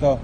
자.